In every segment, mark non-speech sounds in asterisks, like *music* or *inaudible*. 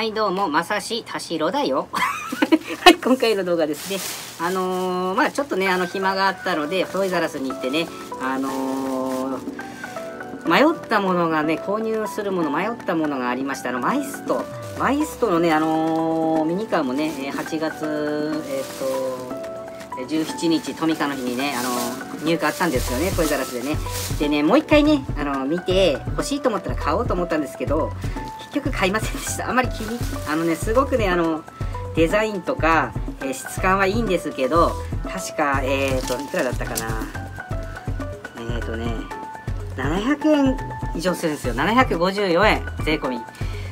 はいどうもまさし田代だよ。*laughs* はい今回の動画ですね。あのー、まあちょっとねあの暇があったのでトイザラスに行ってねあのー、迷ったものがね購入するもの迷ったものがありました。あのマイスト。マイストのねあのー、ミニカーもね8月えっ、と17日トミカの日にねあの入荷あったんですよねトイザラスでね。でねもう一回ねあの見て欲しいと思ったら買おうと思ったんですけど結局買いませんでした。*laughs* あんまり気にあのねすごくねあのデザインとか、えー、質感はいいんですけど確かえっ、ー、といくらだったかな。えっ、ー、とね700円以上するんですよ。754円税込み。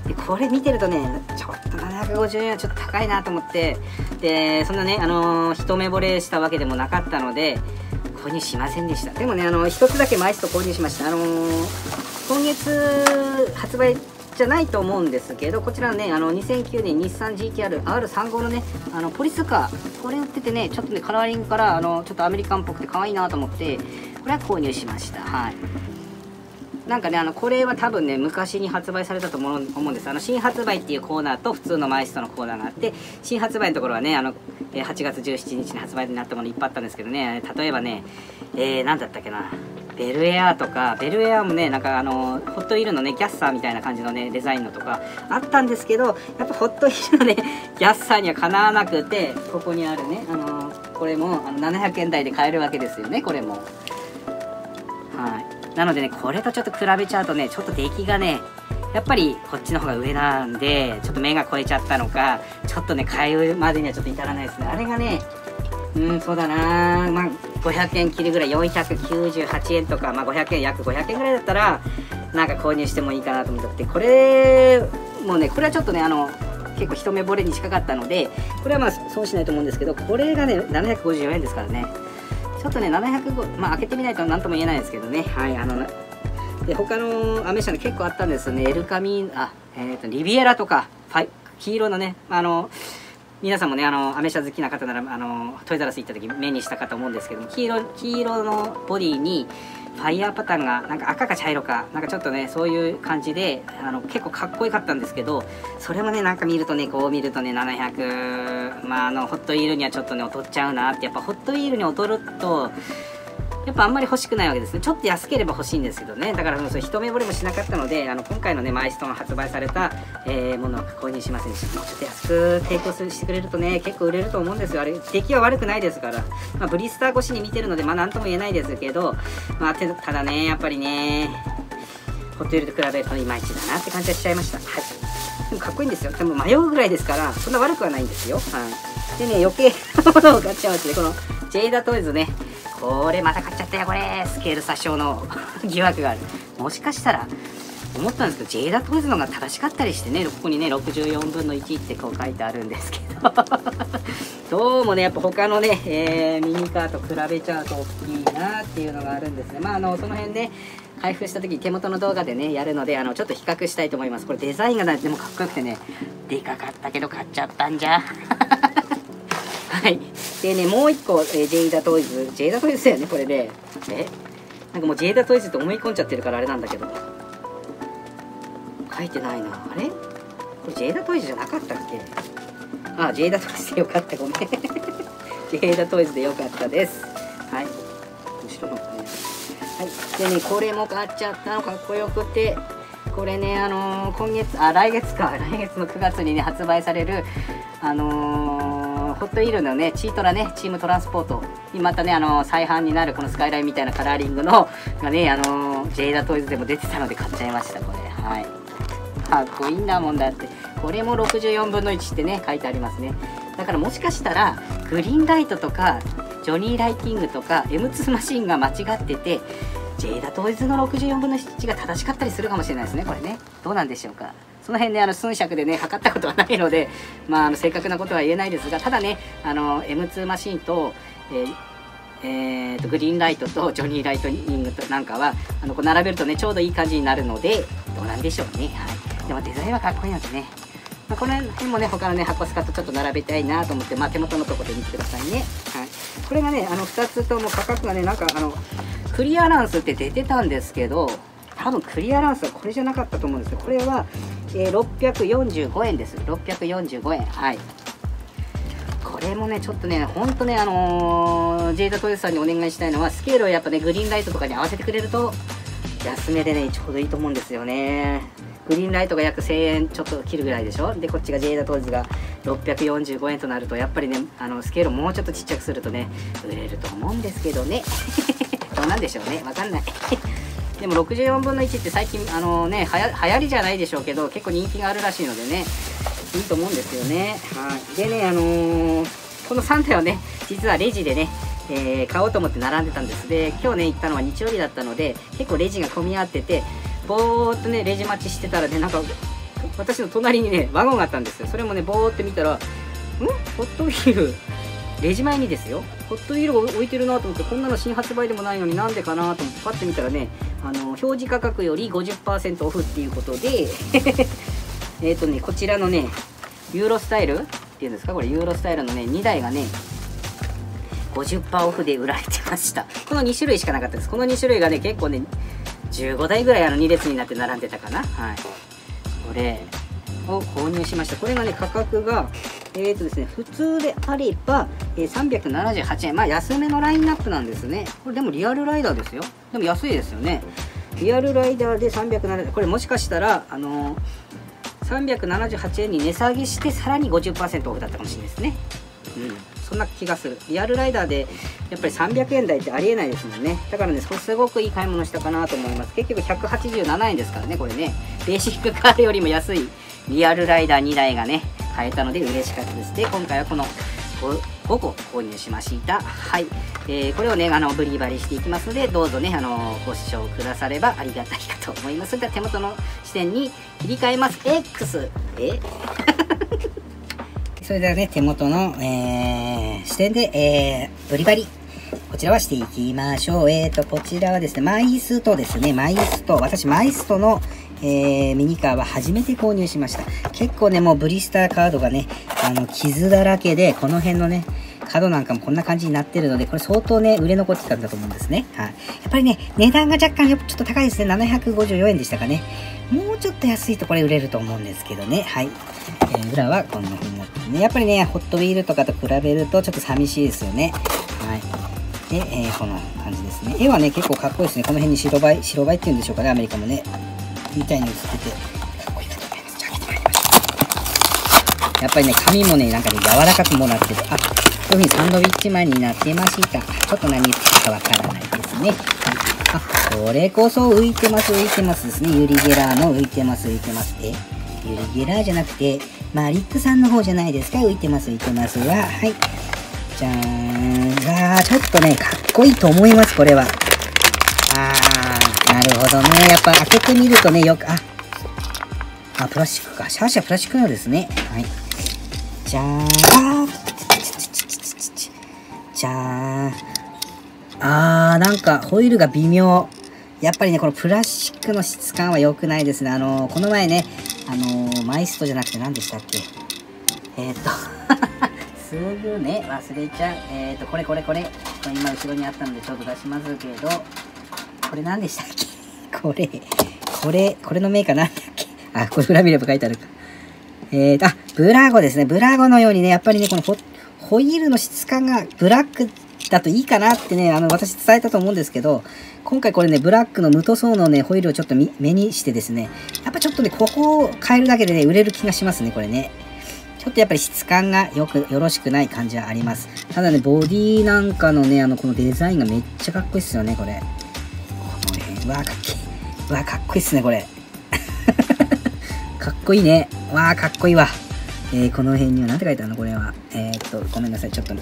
でこれ見てるとねちょっと750円はちょっと高いなと思ってでそんなねあの一目惚れしたわけでもなかったので購入しませんでした。でもねあの一つだけマイスト購入しました。あの今月発売じゃないと思うんですけどこちらねあの2009年日産 GTR R35 のねあのポリスカー。これ売っててねちょっとねカラーリングからあのちょっとアメリカンっぽくて可愛いなと思ってこれは購入しました。はい。なんかねあのこれは多分ね昔に発売されたと思うんです。あの新発売っていうコーナーと普通のマイストのコーナーがあって新発売のところはねあの8月17日に発売になったものいっぱいあったんですけどね例えばねえー、何だったっけな。ベルエアとかベルエアもねなんかあのホットイールのねギャッサーみたいな感じのねデザインのとかあったんですけどやっぱホットイールのね *laughs* ギャッサーにはかなわなくてここにあるねあのこれもあの700円台で買えるわけですよねこれも。はい。なのでねこれとちょっと比べちゃうとねちょっと出来がねやっぱりこっちの方が上なんでちょっと目が超えちゃったのかちょっとね買うまでにはちょっと至らないですね。あれがねうんそうだな。まあ500円切るぐらい498円とか、まあ、500円約500円ぐらいだったらなんか購入してもいいかなと思ってこれもうねこれはちょっとねあの結構一目惚れに近かったのでこれはまあ損しないと思うんですけどこれがね754円ですからね。ちょっとね705まあ開けてみないと何とも言えないですけどね。はいあので他のアメ車ね結構あったんですよね。エルカミンあえっ、ー、とリビエラとかファイ黄色のねあの皆さんもねあのアメ車好きな方ならあのトイザらス行った時目にしたかと思うんですけども黄色黄色のボディにファイヤーパターンがなんか赤か茶色かなんかちょっとねそういう感じであの結構かっこよかったんですけどそれもねなんか見るとねこう見るとね700まああのホットイールにはちょっとね劣っちゃうなってやっぱホットイールに劣るとやっぱあんまり欲しくないわけですね。ちょっと安ければ欲しいんですけどね。だからその一目惚れもしなかったのであの今回のねマイストーン発売された、えー、ものは購入しませんでした。もうちょっと安く提供してくれるとね結構売れると思うんですよ。あれ出来は悪くないですから、まあ、ブリスター越しに見てるのでまあ何とも言えないですけどまあただねやっぱりねホットイールと比べるといまいちだなって感じはしちゃいました。はい。でもかっこいいんですよ。でも迷うぐらいですからそんな悪くはないんですよ。はい。でね余計なものを買っちゃいましてこのジェイダトイズね。これまた買っちゃったよこれ。スケール殺傷の *laughs* 疑惑がある。もしかしたら思ったんですけどジェイダトイズのが正しかったりしてねここにね64分の1ってこう書いてあるんですけど。*laughs* どうもねやっぱ他のね、えー、ミニカーと比べちゃうと大きいなっていうのがあるんですね。まああのその辺ね開封した時手元の動画でねやるのであのちょっと比較したいと思います。これデザインがでもかっこよくてねでかかったけど買っちゃったんじゃ。はい。でねもう一個、えー、ジェイダトイズ。ジェイダトイズだよねこれで、え？なんかもうジェイダトイズって思い込んじゃってるからあれなんだけど。書いてないな。あれ？これジェイダトイズじゃなかったっけ？あジェイダトイズでよかった。ごめん。*laughs* ジェイダトイズでよかったです。はい。後ろのね。はい。でねこれも買っちゃったの。かっこよくて。これねあのー、今月あ来月か。来月の9月にね発売されるあのーホットイールのね、チートラね、チームトランスポートにまたね、あの再販になるこのスカイラインみたいなカラーリングのがね、あのジェイダトイズでも出てたので買っちゃいました、これ。はい。かっこいいんだもんだって。これも64分の1ってね、書いてありますね。だからもしかしたら、グリーンライトとか、ジョニーライティングとか、M2 マシンが間違ってて、ジェイダトイズの64分の1が正しかったりするかもしれないですね、これね。どうなんでしょうか。その辺ね、あの、寸尺でね、測ったことはないので、*laughs* まあ、あの、正確なことは言えないですが、ただね、あの、M2 マシンと、えーえーと、グリーンライトとジョニーライトニングとなんかはあのこう並べるとねちょうどいい感じになるのでどうなんでしょうね、はい、でもデザインはかっこいいのでね、まあ、この辺もね他のね箱スカとちょっと並べたいなと思って、まあ、手元のとこで見てくださいね、はい、これがねあの2つとも価格がねなんかあのクリアランスって出てたんですけど多分クリアランスはこれじゃなかったと思うんですよ。これはえー、645円です。645円。はい。これもねちょっとねほんとねあのー、ジェイダトヨさんにお願いしたいのはスケールをやっぱねグリーンライトとかに合わせてくれると安めでねちょうどいいと思うんですよね。グリーンライトが約1000円ちょっと切るぐらいでしょ？でこっちがジェイダトーズが645円となるとやっぱりねあのスケールをもうちょっとちっちゃくするとね売れると思うんですけどね。*laughs* どうなんでしょうね？わかんない。*laughs* でも64分の1って最近あのねはや流行りじゃないでしょうけど結構人気があるらしいのでねいいと思うんですよね。はい。でねあのー、この3体はね実はレジでねえー、買おうと思って並んでたんです。で今日ね行ったのは日曜日だったので結構レジが混み合っててぼーっとねレジ待ちしてたらねなんか私の隣にねワゴンがあったんですよ。それもねぼーって見たらん？ホットウィール？レジ前にですよ。ホットウィールが置いてるなと思ってこんなの新発売でもないのになんでかなと思ってパッて見たらねあの表示価格より50%オフっていうことで *laughs* えっとねこちらのねユーロスタイル？っていうんですか？これユーロスタイルのね2台がね50%オフで売られてました。この2種類しかなかったです。この2種類がね結構ね15台ぐらいあの2列になって並んでたかなはいこれを購入しましたこれがね価格がえーとですね、普通であれば、え、378円。まあ安めのラインナップなんですね。これでもリアルライダーですよ。でも安いですよね。リアルライダーで370これもしかしたら、あのー、378円に値下げしてさらに50%オフだったかもしれないですね。うん。そんな気がする。リアルライダーでやっぱり300円台ってありえないですもんね。だからね、すごくいい買い物したかなと思います。結局187円ですからね、これね。ベーシックカードよりも安いリアルライダー2台がね、買えたので嬉しかったですで今回はこの 5, 個購入しましたはい、えー、これをねあのブリーバリしていきますのでどうぞねあのご視聴くださればありがたいかと思いますそれでは手元の視点に切り替えます X え？それではね手元の、えー、視点で、えー、ブリバリこちらはしていきましょう。えーと、こちらはですね、マイストですね、マイスト。私、マイストの、えー、ミニカーは初めて購入しました。結構ね、もうブリスターカードがね、あの、傷だらけで、この辺のね、角なんかもこんな感じになってるので、これ相当ね、売れ残ってたんだと思うんですね。はい。やっぱりね、値段が若干ちょっと高いですね。754円でしたかね。もうちょっと安いとこれ売れると思うんですけどね。はい。えー、裏はこんな風になってね。やっぱりね、ホットウィールとかと比べるとちょっと寂しいですよね。はい。で、えー、この感じですね。絵はね、結構かっこいいですね。この辺に白バイ、白バイっていうんでしょうかね、アメリカもね。みたいに映ってて、かっこいいかと思います。じゃあ開けてまいりましょう。やっぱりね、髪もね、なんかね、柔らかくもなってて、あ、こういう風にサンドウィッチマンになってました。ちょっと何言ってるかわからないですね。あ、これこそ浮いてます、浮いてますですね。ユリ・ゲラーの浮いてます、浮いてます。え、ユリ・ゲラーじゃなくて、マリックさんの方じゃないですか。浮いてます、浮いてますは、はい。じゃーん。わー、ちょっとね、かっこいいと思います、これは。あー、なるほどね。やっぱ開けてみるとね、よく、あ、あ、プラスチックか。シャーシャープラスチックのですね。はい。じゃーん。あ。じゃーん。あー、なんか、ホイールが微妙。やっぱりね、このプラスチックの質感は良くないですね。あのー、この前ね、あのー、マイストじゃなくて何でしたっけ？えっ、と *laughs* すぐね、忘れちゃう。えっ、と、これこれこれ。これ今後ろにあったのでちょっと出しますけど、これ何でしたっけ？*laughs* これ、これ、これのメーカーなんだっけ？あ、これ裏見れば書いてあるか。えーと、あ、ブラゴですね。ブラゴのようにね、やっぱりね、このホホイールの質感がブラックだといいかなってね、あの、私伝えたと思うんですけど、今回これね、ブラックの無塗装のね、ホイールをちょっと目にしてですね、やっぱちょっとね、ここを変えるだけでね、売れる気がしますね、これね。ちょっとやっぱり質感がよく、よろしくない感じはあります。ただね、ボディなんかのね、あの、このデザインがめっちゃかっこいいっすよね、これ。この辺わーかっけえ。わーかっこいいっすね、これ。かっこいいね。わーかっこいいわ。えー、この辺には何て書いてあるの？これは。えー、っと、ごめんなさい。ちょっと、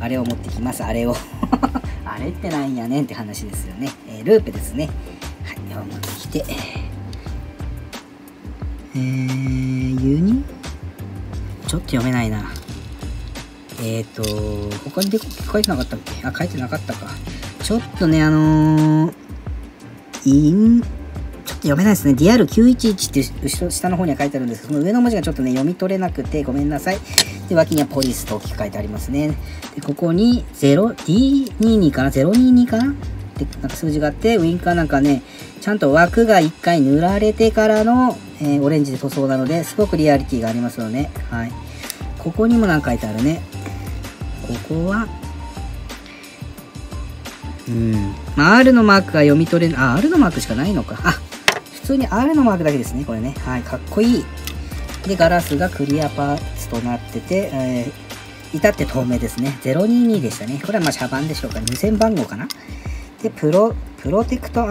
あれを持ってきます。あれを。*laughs* あれってなんやねんって話ですよね。えー、ルーペですね。はい。を持ってきて。えー、ユニ？ちょっと読めないな。えっ、ー、と、他にで書いてなかったっけ？あ、書いてなかったか。ちょっとね、あのーイン、ちょっと読めないですね。DR911 って、下の方には書いてあるんですけど、その上の文字がちょっとね、読み取れなくて、ごめんなさい。で、脇にはポリスと大きく書いてありますね。で、ここに、0、D22 かな ?022 かな？ってなんか数字があってウインカーなんかねちゃんと枠が1回塗られてからの、えー、オレンジで塗装なのですごくリアリティがありますよね。はい。ここにも何か書いてあるね。ここはうん。まあ R のマークが読み取れあ R のマークしかないのか。あ普通に R のマークだけですねこれね。はいかっこいい。でガラスがクリアパーツとなってて、えー至って透明ですね。022でしたね。これはまあ茶番でしょうか。2000番号かな。で、プロ、プロテクト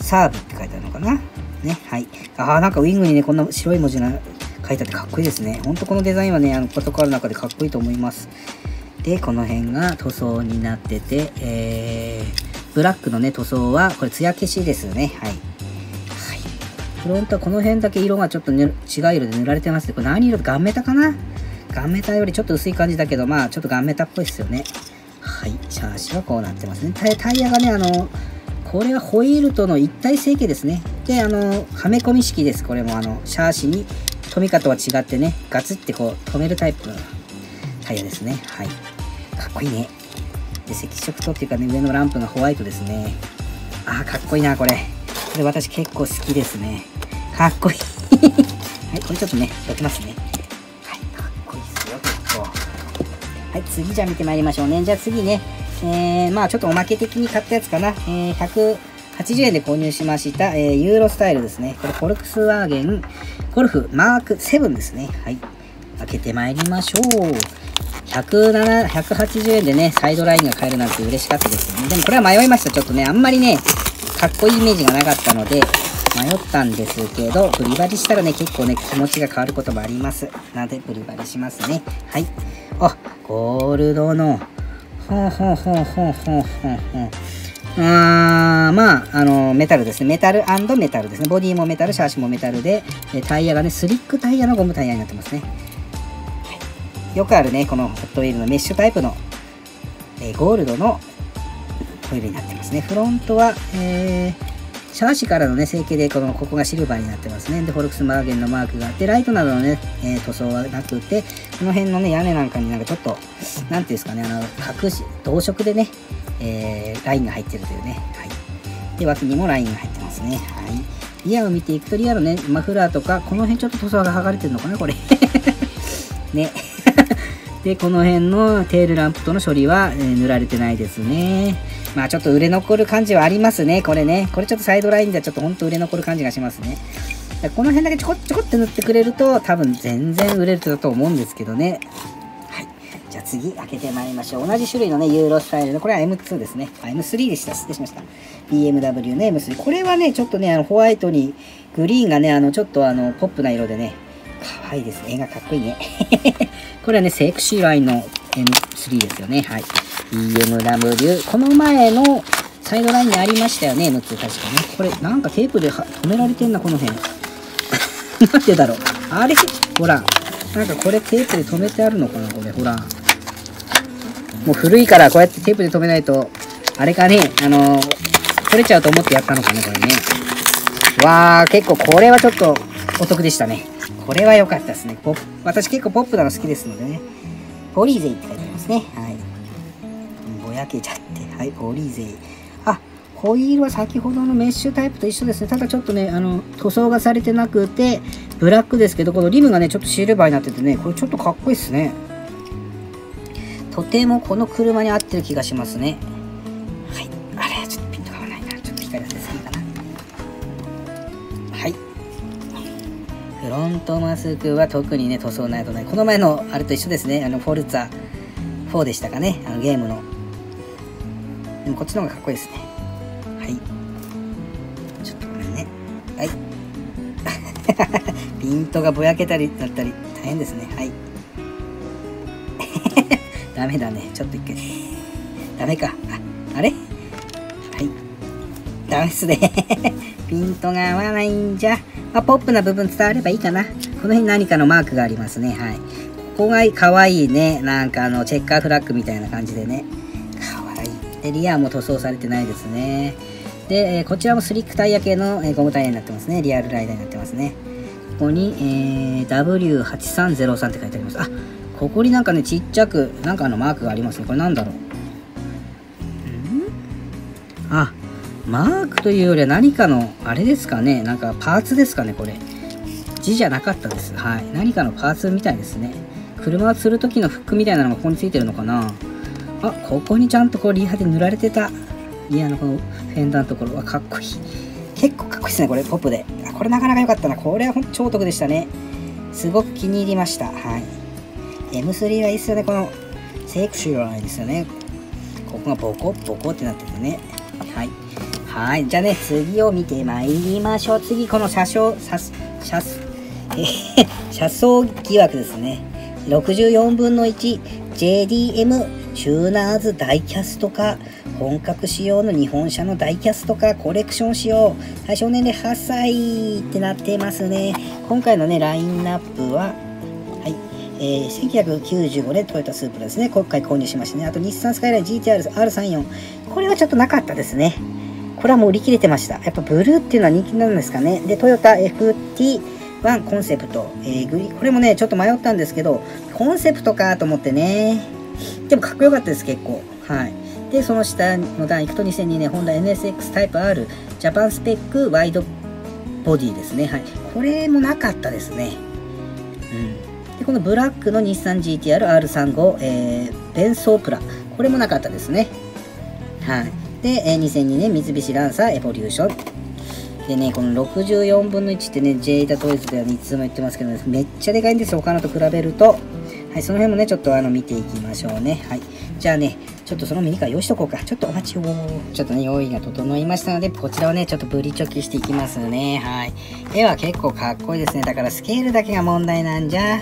サーブって書いてあるのかな。ね、はい。ああ、なんかウィングにね、こんな白い文字が書いてあってかっこいいですね。ほんとこのデザインはね、あの、ポトカーの中でかっこいいと思います。で、この辺が塗装になってて、えー、ブラックのね、塗装は、これ、艶消しですよね。はい。フロントはこの辺だけ色がちょっと、ね、違う色で塗られてますね。これ何色？ガンメタかな？ガンメタよりちょっと薄い感じだけど、まあ、ちょっとガンメタっぽいですよね。はい。シャーシはこうなってますね。タイヤがね、あの、これはホイールとの一体成形ですね。で、あの、はめ込み式です。これもあの、シャーシに止め方は違ってね、ガツってこう止めるタイプのタイヤですね。はい。かっこいいね。で、赤色灯っていうかね、上のランプがホワイトですね。あー、かっこいいな、これ。これ私結構好きですね。かっこいいはい、これちょっとね、どきますね。はい、かっこいいっすよ、結構。はい次じゃあ見てまいりましょうね。じゃあ次ね、えー、まあちょっとおまけ的に買ったやつかな。えー、180円で購入しました、えー、ユーロスタイルですね。これ、フォルクスワーゲン、ゴルフマーク7ですね。はい。開けてまいりましょう。107 180円でね、サイドラインが買えるなんて嬉しかったですね。でもこれは迷いました。ちょっとね、あんまりね、かっこいいイメージがなかったので、迷ったんですけど、ブリバリしたらね、結構ね、気持ちが変わることもあります。なので、ブリバリしますね。はい。あ、ゴールドの、ほうほうほうほうほうほうほう。あーまあ、あの、メタルですね。メタルメタルですね。ボディもメタル、シャーシもメタルで、タイヤがね、スリックタイヤのゴムタイヤになってますね。よくあるね、このホットウィールのメッシュタイプの、えゴールドのホイールになってますね。フロントは、えー、シャーシからのね、成形でこの、ここがシルバーになってますね。で、フォルクスマーゲンのマークがあって、ライトなどのね、えー、塗装はなくて、この辺のね、屋根なんかになんかちょっと、なんていうんですかね、あの、隠し、同色でね、えー、ラインが入ってるというね。はい。で、脇にもラインが入ってますね。はい。リアを見ていくと、リアのね、マフラーとか、この辺ちょっと塗装が剥がれてるのかな、これ。*laughs* ね。*laughs* で、この辺のテールランプとの処理は、えー、塗られてないですね。まあちょっと売れ残る感じはありますね、これね。これちょっとサイドラインではちょっとほんと売れ残る感じがしますね。この辺だけちょこちょこって塗ってくれると多分全然売れると思うんですけどね。はい。じゃあ次開けてまいりましょう。同じ種類のね、ユーロスタイルの、これは M2 ですね。M3 でした。失礼しました。BMW の M3。これはね、ちょっとね、あのホワイトにグリーンがね、あの、ちょっとあの、ポップな色でね、可愛いですね。絵がかっこいいね。*laughs* これはね、セクシーラインの M3 ですよね。はい。BMW。この前のサイドラインにありましたよね、M2 確かね。これ、なんかテープで止められてんな、この辺。*laughs* なんでだろう。あれ？ほら。なんかこれテープで止めてあるのかな、これ。ほら。もう古いからこうやってテープで止めないと、あれかね、あのー、取れちゃうと思ってやったのかね、これね。わー、結構これはちょっとお得でしたね。これは良かったですね。ポップ私結構ポップなの好きですのでね。ポリーゼイって書いてありますね。は。ぼやけちゃって。はい、ポリーゼイ。あ、ホイールは先ほどのメッシュタイプと一緒ですね。ただちょっとね、あの、塗装がされてなくて、ブラックですけど、このリムがね、ちょっとシルバーになっててね、これちょっとかっこいいですね。とてもこの車に合ってる気がしますね。はい。あれ、ちょっとピントが合わないな。ちょっと光らせすぎかな。はい。フロントマスクは特にね、塗装ないとない。この前のあれと一緒ですね。あの、フォルツァ4でしたかね。あのゲームの。もこっちの方がかっこいいですね。はい。ちょっとごめんね。はい。*laughs* ピントがぼやけたりだったり、大変ですね。はい。*laughs* ダメだね。ちょっと一回。ダメか。あ、あれ？はい。ダメっすね。*laughs* ピントが合わないんじゃ。まあ、ポップな部分伝わればいいかな。この辺何かのマークがありますね。はい。ここが可愛いね。なんかあの、チェッカーフラッグみたいな感じでね。可愛い。で、リアも塗装されてないですね。で、えこちらもスリックタイヤ系の、えゴムタイヤになってますね。リアルライダーになってますね。ここに、えー、W8303 って書いてあります。あ、ここになんかね、ちっちゃく、なんかのマークがありますね。これなんだろう。あマークというよりは何かのあれですかねなんかパーツですかねこれ字じゃなかったですはい何かのパーツみたいですね車を釣る時のフックみたいなのがここについてるのかなあここにちゃんとこうリハで塗られてた。リアのこのフェンダーのところはかっこいい。結構かっこいいですねこれ。ポップで。あこれなかなか良かったな。これはほんと超得でしたね。すごく気に入りました。はい。M3 はいいっすよねこのセクシュアルですよね。ここがボコボコってなっててね。はい。はい。じゃあね次を見てまいりましょう。次この車掌車車え車窓疑惑ですね。64分の 1JDM チューナーズダイキャスト化本格仕様の日本車のダイキャスト化コレクション仕様対象年齢8歳ってなってますね。今回のねラインナップははい。えー、1995年トヨタスープラですね。今回購入しましたね。あと日産スカイライン GTR-R34 これはちょっとなかったですね。これはもう売り切れてました。やっぱブルーっていうのは人気なんですかね。でトヨタ FT 1コンセプト、えー、グリこれもねちょっと迷ったんですけどコンセプトかと思ってね。でもかっこよかったです、結構。はい。で、その下の段行くと2002年、ホンダ NSX タイプ R、ジャパンスペックワイドボディですね。はい。これもなかったですね。うん。で、このブラックの日産 GTR R35、えー、ベンソープラ。これもなかったですね。はい。で、えー、2002年三菱ランサーエボリューション。でね、この64分の1ってね、ジェイダトイズではいつも言ってますけど、ね、めっちゃでかいんですよ、他のと比べると。はい、その辺もね、ちょっとあの見ていきましょうね。はい。じゃあね、ちょっとそのミニカー用意しとこうか。ちょっとお待ちを。ちょっとね、用意が整いましたので、こちらをね、ちょっとブリチョキしていきますね。はい。絵は結構かっこいいですね。だからスケールだけが問題なんじゃ。はい、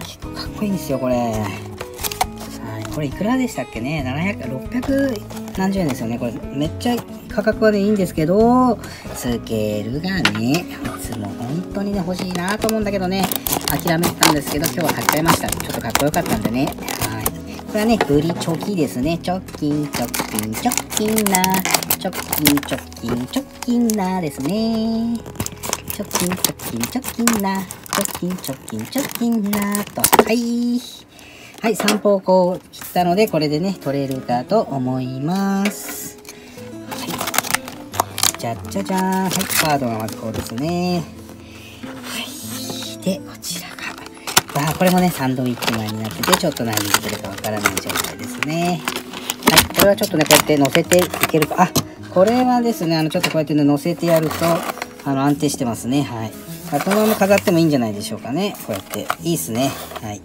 結構かっこいいんですよ、これ。はい、これいくらでしたっけね ?700、600何十円ですよね。これめっちゃ価格はね、いいんですけど、スケールがね、いつも本当にね、欲しいなと思うんだけどね、諦めてたんですけど、今日は買っちゃいました。ちょっとかっこよかったんでね。はい。これはね、ブリチョキですね。チョキン、チョキン、チョキンなチョキン、チョキン、チョキンなですね。チョキン、チョキン、チョキンなチョキン、チョキン、チョキンなと。はい。はい、3方向切ったので、これでね、取れるかと思います。じゃじゃじゃーん。はい、カードがまずこうですね。はい。で、こちらが。わあ、これもね、サンドウィッチマンになってて、ちょっと何言ってるかわからない状態ですね。はい、これはちょっとね、こうやって乗せていけると、あ、これはですね、あの、ちょっとこうやってね、乗せてやると、あの、安定してますね。はい。このまま飾ってもいいんじゃないでしょうかね。こうやって。いいっすね。はい。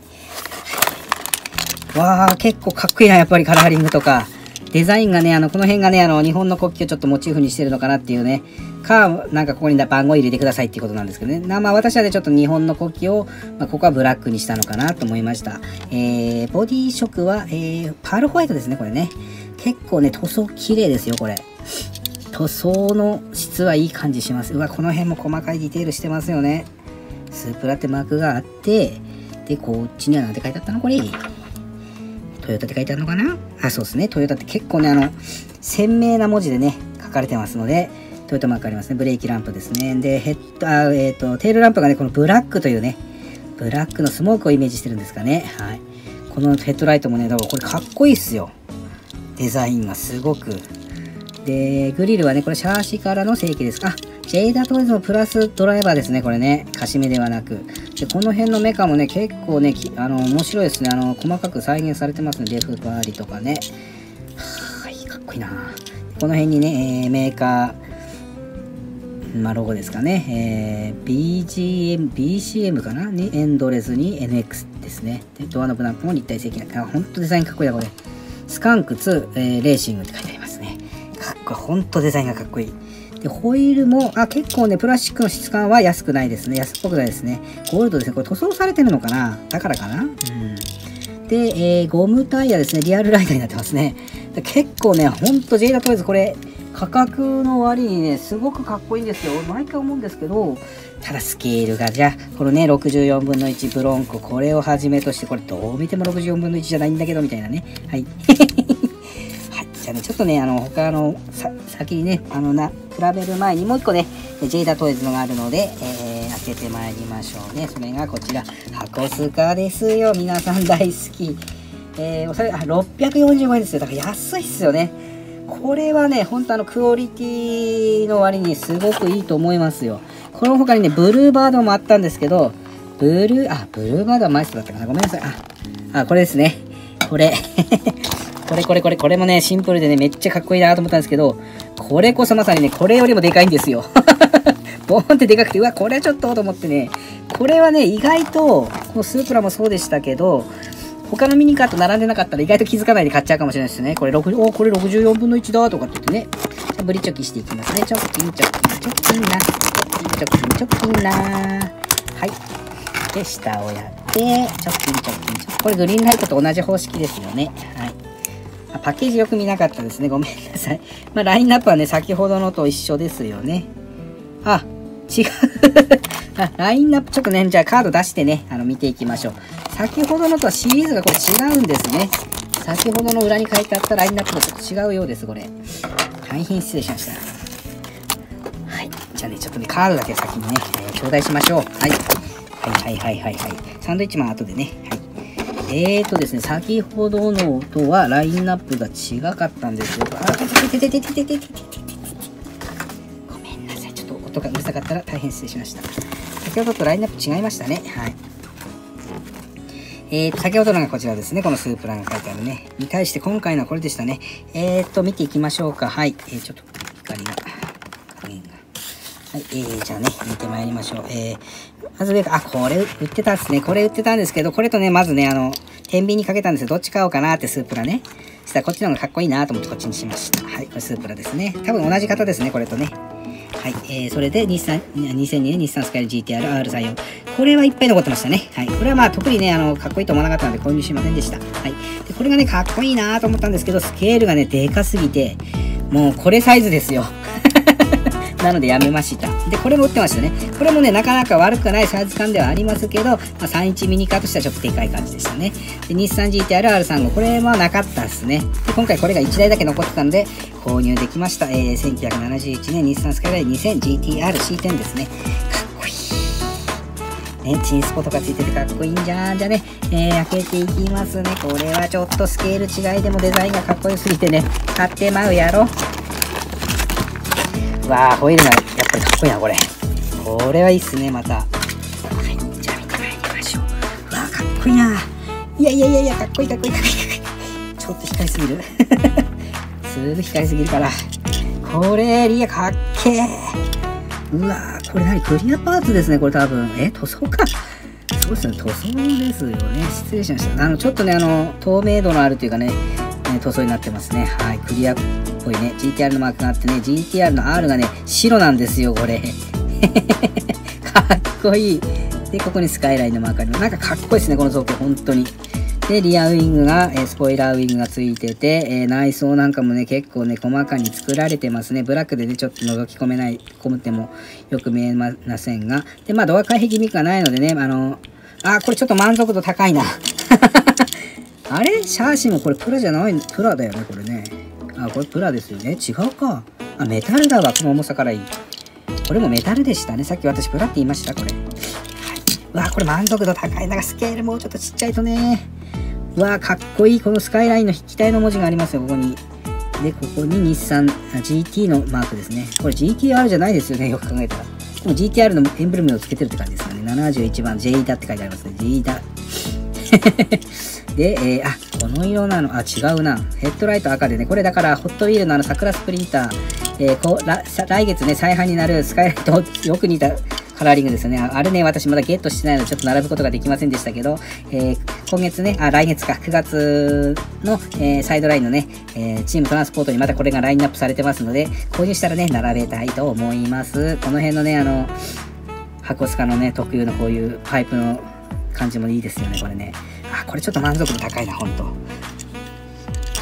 わあ、結構かっこいいな、やっぱりカラーリングとか。デザインがね、あの、この辺がね、あの、日本の国旗をちょっとモチーフにしてるのかなっていうね、か、なんかここに番号入れてくださいっていうことなんですけどね。まあ私はね、ちょっと日本の国旗を、まあ、ここはブラックにしたのかなと思いました。えー、ボディ色は、えー、パールホワイトですね、これね。結構ね、塗装綺麗ですよ、これ。塗装の質はいい感じします。うわ、この辺も細かいディテールしてますよね。スープラってマークがあって、で、こっちには何て書いてあったの？これ。トヨタって書いてあるのかな？あ、そうですね。トヨタって結構ね、あの、鮮明な文字でね、書かれてますので、トヨタマークありますね。ブレーキランプですね。で、ヘッド、あえっ、ー、と、テールランプがね、このブラックというね、ブラックのスモークをイメージしてるんですかね。はい。このヘッドライトもね、だからこれかっこいいっすよ。デザインがすごく。で、グリルはね、これシャーシからの正規ですか。ジジェイダトイズのプラスドライバーですね、これね。カシメではなく。で、この辺のメカもね、結構ね、あの、面白いですね。あの、細かく再現されてますね。デフバーリとかね。はい、かっこいいなこの辺にね、えー、メーカー、まあ、ロゴですかね。えー、BGM、BCM かな？にエンドレスに NX ですね。で、ドアノブナンプも立体的な。あ、ほんとデザインかっこいいな、これ。スカンク2、えー、レーシングって書いてありますね。かっこいい。ほんとデザインがかっこいい。で、ホイールも、あ、結構ね、プラスチックの質感は安くないですね。安っぽくないですね。ゴールドですね。これ塗装されてるのかな？だからかな？うん。で、えー、ゴムタイヤですね。リアルライダーになってますね。結構ね、ほんと J ダトイズこれ、価格の割にね、すごくかっこいいんですよ。毎回思うんですけど、ただスケールが、じゃあ、このね、64分の1ブロンコ、これをはじめとして、これどう見ても64分の1じゃないんだけど、みたいなね。はい。ね、ちょっとね、あの、他の、先にね、あのな、比べる前にもう一個ね、ジェイダトイズのがあるので、えー、開けてまいりましょうね。それがこちら、箱スカですよ。皆さん大好き。えー、おそれ、あ、645円ですよ。だから安いっすよね。これはね、本当あの、クオリティの割にすごくいいと思いますよ。この他にね、ブルーバードもあったんですけど、ブルー、あ、ブルーバードはマイストだったかな。ごめんなさい。あ、あこれですね。これ。これこれこれ、これもね、シンプルでね、めっちゃかっこいいなと思ったんですけど、これこそまさにね、これよりもでかいんですよ。*laughs* ボーンってでかくて、うわ、これはちょっとと思ってね、これはね、意外と、このスープラもそうでしたけど、他のミニカーと並んでなかったら意外と気づかないで買っちゃうかもしれないですね。これ6、おこれ64分の1だとかって言ってね。ブリチョキしていきますね。チョッキン、チョッキン、チョッキンな。チョッキン、チョッキンな。はい。で、下をやって、チョッキン、チョッキン、チョッキン。これグリーンライトと同じ方式ですよね。はい。パッケージよく見なかったですね。ごめんなさい。まあ、ラインナップはね、先ほどのと一緒ですよね。あ、違う *laughs* あ。ラインナップ、ちょっとね、じゃあカード出してね、あの、見ていきましょう。先ほどのとはシリーズがこれ違うんですね。先ほどの裏に書いてあったラインナップとちょっと違うようです、これ。大変失礼しました。はい。じゃあね、ちょっとね、カードだけ先にね、えー、頂戴しましょう。はい。はいはいはいはいはい。サンドイッチマン後でね。えーとですね、先ほどのとはラインナップが違かったんですよ。あ、ててててててててごめんなさい。ちょっと音がうるさかったら大変失礼しました。先ほどとラインナップ違いましたね。はい。えーと、先ほどのがこちらですね。このスープランが書いてあるね。に対して今回のはこれでしたね。えーと、見ていきましょうか。はい。えー、ちょっと光が、加減が。はい。えー、じゃあね、見てまいりましょう。えー、まず上か、あ、これ売ってたんですね。これ売ってたんですけど、これとね、まずね、あの、天秤にかけたんですよ。どっち買おうかなってスープラね。そしたらこっちの方がかっこいいなと思ってこっちにしました。はい。これスープラですね。多分同じ型ですね、これとね。はい。えー、それで日産、2002年日産スカイル GTR R34。これはいっぱい残ってましたね。はい。これはまあ特にね、あの、かっこいいと思わなかったので購入しませんでした。はい。で、これがね、かっこいいなと思ったんですけど、スケールがね、でかすぎて、もうこれサイズですよ。なのでやめました。で、これも売ってましたね。これもね、なかなか悪くないサイズ感ではありますけど、まあ、3インチミニカーとしてはちょっとでかい感じでしたね。で、日産 GTR R35、これはなかったですね。で、今回これが1台だけ残ってたので、購入できました。えー、1971年日産スカイライン 2000GTR-C10 ですね。かっこいい。ね、チンスポとかついててかっこいいんじゃん。じゃね、えー、開けていきますね。これはちょっとスケール違いでもデザインがかっこよすぎてね、買ってまうやろ。わあ、ホイールがやっぱりかっこいいな、これ。これはいいっすね、また。はい、じゃあ見てまいりましょう。うわあ、かっこいいな。いやいやいやいや、かっこいいかっこいいかっこいい。ちょっと光りすぎる。*laughs* すぐ光りすぎるから。これ、リアかっけー。うわーこれ何クリアパーツですね、これ多分。え、塗装か。そうですね、塗装ですよね。失礼しました。あの、ちょっとね、あの、透明度のあるというかね、塗装になってますね。はい、クリアっぽいね、GTR のマークがあってね、GTR の R がね、白なんですよ、これ。*laughs* かっこいい。で、ここにスカイラインのマークあります。なんかかっこいいですね、この造形、本当に。で、リアウィングが、えー、スポイラーウィングがついてて、えー、内装なんかもね、結構ね、細かに作られてますね。ブラックでね、ちょっと覗き込めない、込むてもよく見えませんが。で、まあ、ドア開閉ギミックがないのでね、あの、あ、これちょっと満足度高いな。あれ？シャーシもこれプラじゃない、プラだよね、これね。あ、これプラですよね。違うか。あ、メタルだわ。この重さからいい。これもメタルでしたね。さっき私プラって言いました、これ。はい。うわ、これ満足度高い。なんかスケールもうちょっとちっちゃいとね。うわ、かっこいい。このスカイラインの筆記体の文字がありますよ、ここに。で、ここに日産 GT のマークですね。これ GTR じゃないですよね、よく考えたら。でも GTR のエンブレムをつけてるって感じですかね。71番 J だって書いてありますね。J だ。*laughs* で、えー、あ、この色なの、あ、違うな。ヘッドライト赤でね、これだからホットウィールのあの桜スプリンター、えー、こう来月ね、再販になるスカイライトよく似たカラーリングですよね。あれね、私まだゲットしてないのでちょっと並ぶことができませんでしたけど、えー、今月ね、あ、来月か、9月の、えー、サイドラインのね、えー、チームトランスポートにまたこれがラインナップされてますので、購入したらね、並べたいと思います。この辺のね、あの、箱スカのね、特有のこういうパイプの感じもいいですよね、これね。あ、これちょっと満足度高いな、ほんと。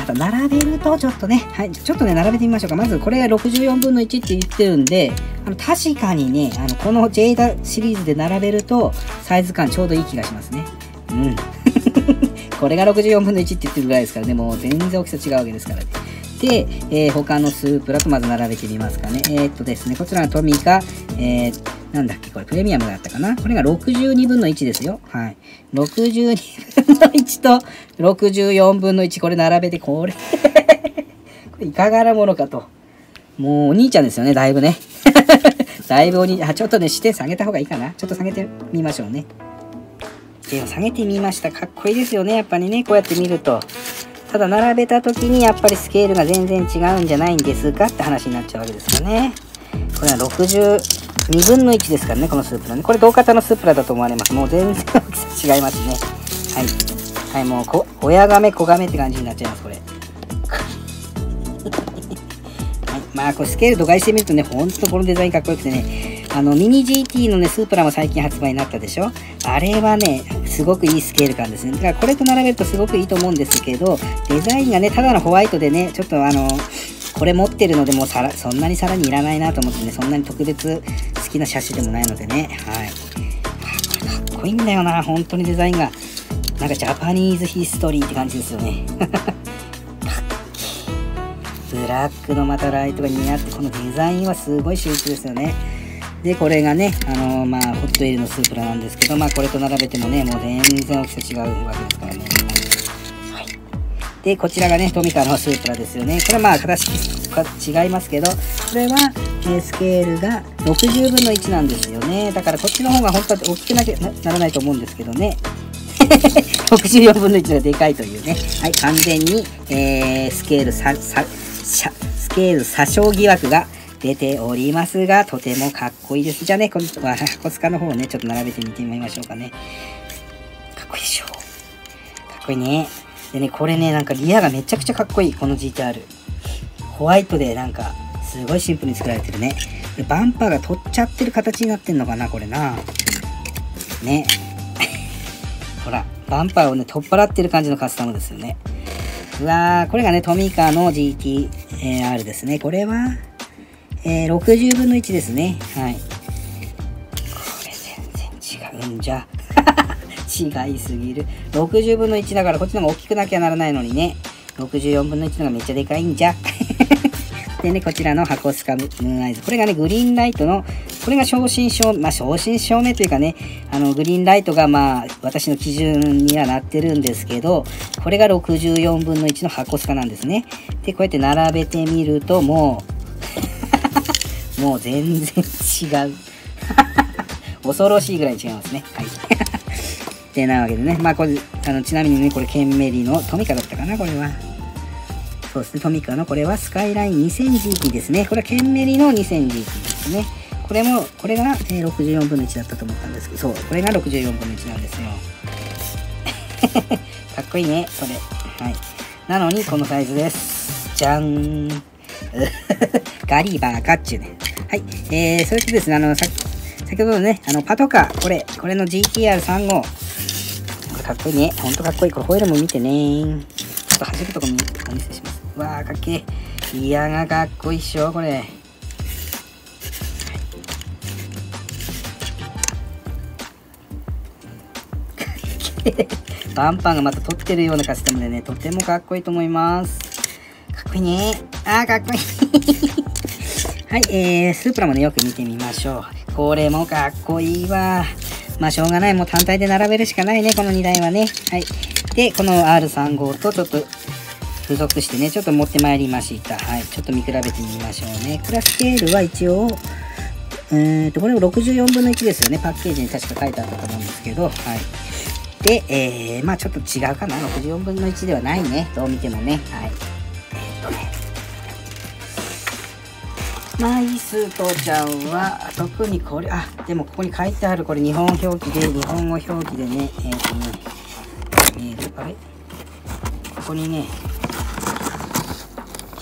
あと、並べると、ちょっとね、はい、ちょっとね、並べてみましょうか。まず、これが64分の1って言ってるんで、あの、確かにね、あの、この J ダシリーズで並べると、サイズ感ちょうどいい気がしますね。うん。*laughs* これが64分の1って言ってるぐらいですからね、もう全然大きさ違うわけですからね。で、えー、他のスープラとまず並べてみますかね。えー、っとですね、こちらのトミカ、えー、なんだっけ、これプレミアムだったかな？これが62分の1ですよ。はい。62分の1と64分の1、これ並べて、これ *laughs* こいかがなものかと。もうお兄ちゃんですよね、だいぶね。*laughs* だいぶお兄ちゃん、あ、ちょっとね、視点下げた方がいいかな。ちょっと下げてみましょうね。で下げてみました。かっこいいですよね、やっぱりね、こうやって見ると。ただ並べた時にやっぱりスケールが全然違うんじゃないんですかって話になっちゃうわけですよね。これは62分の1ですからね、このスープラね。これ同型のスープラだと思われます。もう全然大きさ違いますね。はい。はい、もうこ、親亀、子亀って感じになっちゃいます、これ。*laughs* はい。まあ、これスケール度外してみるとね、ほんとこのデザインかっこよくてね、あの、ミニ GT のね、スープラも最近発売になったでしょ？あれはね、すごくいいスケール感ですね。だからこれと並べるとすごくいいと思うんですけど、デザインがね、ただのホワイトでね、ちょっとあの、これ持ってるのでもうさらそんなにさらにいらないなと思ってね、そんなに特別好きな車種でもないのでね、はい。かっこいいんだよな、本当にデザインが。なんかジャパニーズヒストリーって感じですよね。*laughs* ブラックのまたライトが似合って、このデザインはすごい秀逸ですよね。で、これがね、あのー、まあ、ホットエルのスープラなんですけど、まあ、これと並べてもね、もう全然大きさ違うわけですからね。はい。で、こちらがね、トミカのスープラですよね。これはまあ、形違いますけど、これは、えー、スケールが60分の1なんですよね。だからこっちの方が本当は大きくなきゃならないと思うんですけどね。*laughs* 64分の1がでかいというね。はい、完全に、えー、スケールさ、さ、スケール詐称疑惑が出ておりますが、とてもかっこいいです。じゃあね、今度はコスカの方をね、ちょっと並べてみてみましょうかね。かっこいいでしょ。かっこいいね。でね、これね、なんかリアがめちゃくちゃかっこいい、この GTR。ホワイトでなんか、すごいシンプルに作られてるね。で、バンパーが取っちゃってる形になってんのかな、これな。ね。*laughs* ほら、バンパーをね、取っ払ってる感じのカスタムですよね。うわー、これがね、トミカの GTR ですね。これは、えー、60分の1ですね。はい。これ全然違うんじゃ。*laughs* 違いすぎる。60分の1だからこっちの方が大きくなきゃならないのにね。64分の1のがめっちゃでかいんじゃ。*laughs* でね、こちらの箱スカムーンアイズ。これがね、グリーンライトの、これが正真正、まあ、正真正銘というかね、あの、グリーンライトがまあ、私の基準にはなってるんですけど、これが64分の1の箱スカなんですね。で、こうやって並べてみると、もう、もう全然違う *laughs* 恐ろしいぐらい違いますね。はい。*laughs* ってなわけでね。まあこれ、あの、ちなみにね、これ、ケンメリのトミカだったかな、これは。そうですね、トミカの、これはスカイライン 2000GT ですね。これはケンメリの 2000GT ですね。これも、これが、えー、64分の1だったと思ったんですけど、そう、これが64分の1なんですよ。*laughs* かっこいいね、それ。はい。なのに、このサイズです。じゃん。ガリバーかっちゅうね。はい。えー、そしてですね、あの、さ先ほどのね、あの、パトカー、これ、これの GTR35。これかっこいいね。ほんとかっこいい。これホイールも見てね。ちょっと弾くとこお見せします。わー、かっけえ。いやがかっこいいっしょ、これ。バンパンがまた撮ってるようなカスタムでね、とてもかっこいいと思います。かっこいいね。あー、かっこいい。はい、えー、スープラもね、よく見てみましょう。これもかっこいいわ。まあ、しょうがない。もう単体で並べるしかないね、この2台はね。はい。で、この R35 とちょっと付属してね、ちょっと持ってまいりました。はい。ちょっと見比べてみましょうね。クラスケールは一応、えーと、これも64分の1ですよね。パッケージに確か書いてあったと思うんですけど、はい。で、えー、まあちょっと違うかな。64分の1ではないね。どう見てもね。はい。マイストちゃんは特にこれあでもここに書いてあるこれ日本表記で日本語表記でねえっ、ー、とねえー、あれここにね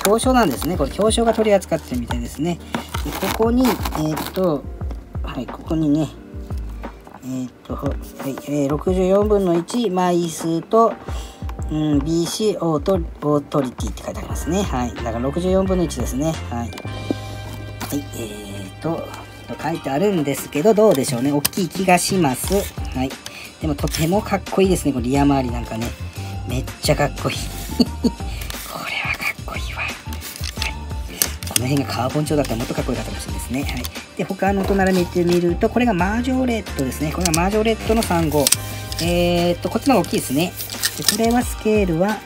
表彰なんですねこれ表彰が取り扱ってるみたいですねでここにえっ、ー、とはいここにねえっ、と、はいえー、64分の1枚数とうん、BC オートオートリティって書いてありますね。はい。だから64分の1ですね。はい。と、と書いてあるんですけど、どうでしょうね。大きい気がします。はい。でもとてもかっこいいですね。このリア周りなんかね。めっちゃかっこいい。*laughs* これはかっこいいわ。はい。この辺がカーボン調だったらもっとかっこよかったかもしれないですね。はい。で、他のと並べてみると、これがマージョレットですね。これがマージョレットの3号。えーと、こっちの方が大きいですね。で、これはスケールは、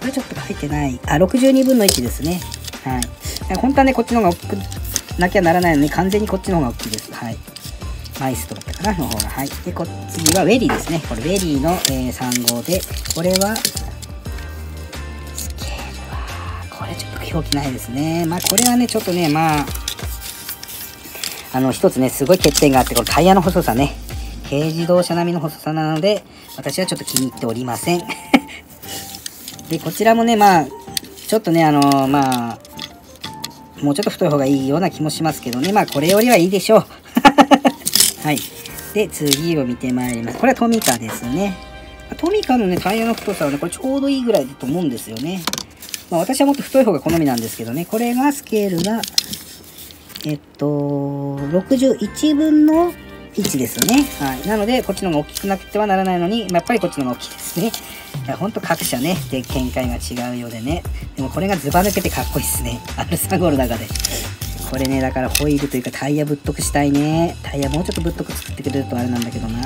これちょっと書いてない。あ、62分の1ですね。はい。本当はね、こっちの方が大きくなきゃならないのに、完全にこっちの方が大きいです。はい。マイストだったかなの方が。はい。で、こっちはウェリーですね。これウェリーの、えー、3号で、これは、スケールは、これちょっと表記ないですね。まあ、これはね、ちょっとね、まあ、あの、一つね、すごい欠点があって、これタイヤの細さね。軽自動車並みの細さなので、私はちょっと気に入っておりません。*laughs* で、こちらもね、まあ、ちょっとね、あのー、まあ、もうちょっと太い方がいいような気もしますけどね。まあ、これよりはいいでしょう。*laughs* はい。で、次を見てまいります。これはトミカですね。トミカのね、タイヤの太さはね、これちょうどいいぐらいだと思うんですよね。まあ、私はもっと太い方が好みなんですけどね。これがスケールが、えっと、61分の1ですよね。はい。なので、こっちの方が大きくなくてはならないのに、ま、やっぱりこっちの方が大きいですね。いや、ほんと各社ね、で、見解が違うようでね。でもこれがズバ抜けてかっこいいっすね。アルサゴールの中で。これね、だからホイールというかタイヤぶっとくしたいね。タイヤもうちょっとぶっとく作ってくれるとあれなんだけどな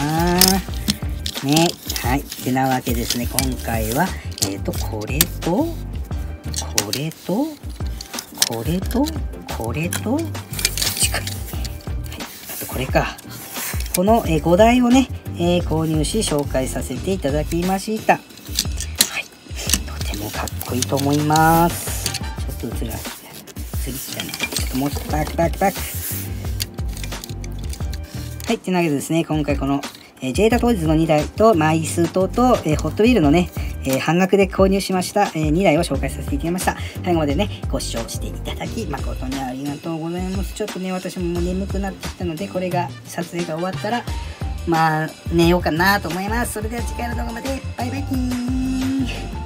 ね。はい。ってなわけですね。今回は、えっ、ー、と、これと、これと、これと、これと、こっちか。はい。あとこれか。この5台をね、えー、購入し紹介させていただきました。はい。とてもかっこいいと思います。ちょっと映らせて。映りきたね。ちょっともうちょっとバックバックバック。はい。というわけでですね、今回この、えー、ジェータ当日の2台とマイストと、えー、ホットウィールのね、えー、半額で購入しました、えー、2台を紹介させていただきました。最後までね、ご視聴していただき、誠にありがとうございます。ちょっとね、私も眠くなってきたので、これが撮影が終わったら、まあ、寝ようかなと思います。それでは次回の動画まで、バイバイキー